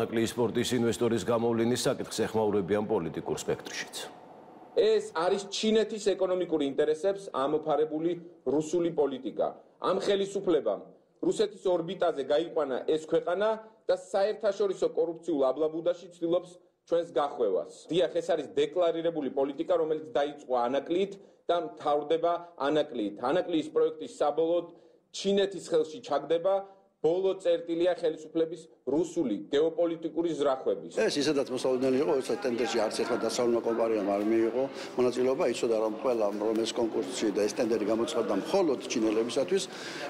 ანაკლი სპორტის ინვესტორის გამოვლენის საკითხს ეხმაურებიან პოლიტიკურ სპექტრშიც. ეს არის ჩინეთის ეკონომიკური ინტერესებს ამოფარებული რუსული პოლიტიკა. ამ ხელისუფლებამ რუსეთის ორბიტაზე გაიყვანა ეს ქვეყანა და საერთაშორისო კორუფციულ აბლაბუდაში ცდილობს ჩვენს გახვევას. დიახ, ეს არის დეკლარირებული პოლიტიკა, რომელიც დაიწყო ანაკლით და მთავრდება ანაკლით. ანაკლის პროექტის საბოლოოდ ჩინეთის ხელში ჩაგდება ბოლო წერტილია ხელისუფლების რუსული გეოპოლიტიკური ზრახვების. ეს ისედაც მოსავლიანი იყო, ეს ტენდერში არც ერთმა დასავლურმა კომპანიამ არ მიიღო მონაწილეობა, იცოდა რომ ყველა რომ ეს კონკურსი და ეს ტენდერი გამოცხადდა მხოლოდ ჩინელებისათვის,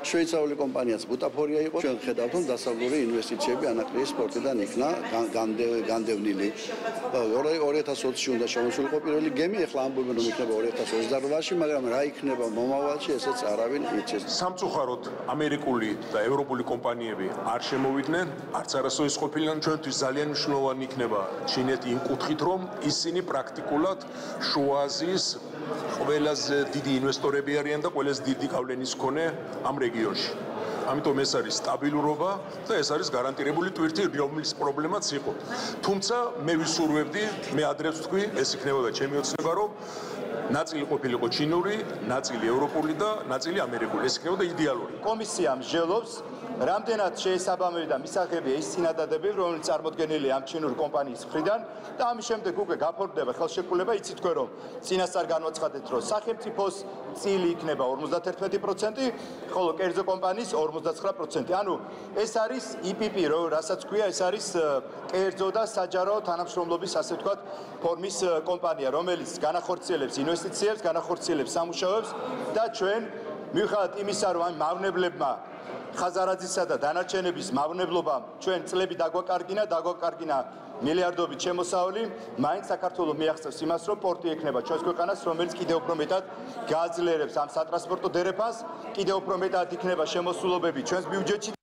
შვეიცარიული კომპანიაც ბუტაფორია იყო. ჩვენ ხედავთ რომ დასავლური ინვესტიციები ანაკლიის სპორტიდან იქნა განდევნილი. 2020-ში უნდა შემოსულიყო პირველი გემი, ახლა ამბობენ რომ იქნება 2028-ში, მაგრამ რა იქნება მომავალში, ესეც არავინ იცის. სამწუხაროდ ამერიკული და ევროპული კომპანიები არ შემოვიდნენ, არც არასოდეს ყოფილან ჩვენთვის ძალიან მნიშვნელოვანი იქნება ჩინეთი იმ კუთხით, რომ ისინი პრაქტიკულად შუაზის ყველაზე დიდი ინვესტორები არიან და ყველაზე დიდი გავლენის მქონე ამ რეგიონში. ამიტომ ეს არის სტაბილურობა და ეს არის გარანტირებული ტვირთი, რომლის პრობლემაც იყო. თუმცა მე ვისურვებდი, მე ადრეც ვთქვი, ეს იქნებოდა ჩემი ოცნება, რომ ნაწილი ყოფილიყო ჩინური, ნაწილი ევროპული და ნაწილი ამერიკული. ეს იქნებოდა იდეალური. კომისია მსჯელობს რამდენად შეესაბამება და მისაღებია ის წინადადები, რომელიც წარმოქმნილია ამ ჩინური კომპანიის მხრიდან და ამის შემდეგ უკვე გაფორმდება ხელშეკრულება, იცით თქვენ რომ წინასწარ განვაცხადეთ, რომ სახელმწიფოს წილი იქნება 51%, ხოლო კერძო კომპანიის 59%. ანუ ეს არის IPP, რო რასაც ქვია, ეს არის კერძო და საჯარო თანამშრომლობის, ასე ვთქვათ, ფორმის კომპანია, რომელიც განახორციელებს ინვესტიციებს, განახორციელებს სამუშაოებს და ჩვენ მიხართ იმისა, რომ ამ მავნებლებმა ხაზარაძისა და დანარჩენების მავნებლობამ ჩვენ წლები დაგვაკარგინა, დაგვაკარგინა მილიარდობით შემოსავალი, მაინც საქართველოს მიაღწევს იმას, რომ პორტი ექნება ჩვენს ქვეყანას, რომელიც კიდევ უფრო მეტად გააძლიერებს ამ სატრანსპორტო დერეფანს, კიდევ უფრო მეტად იქნება შემოსულობები ჩვენს ბიუჯეტში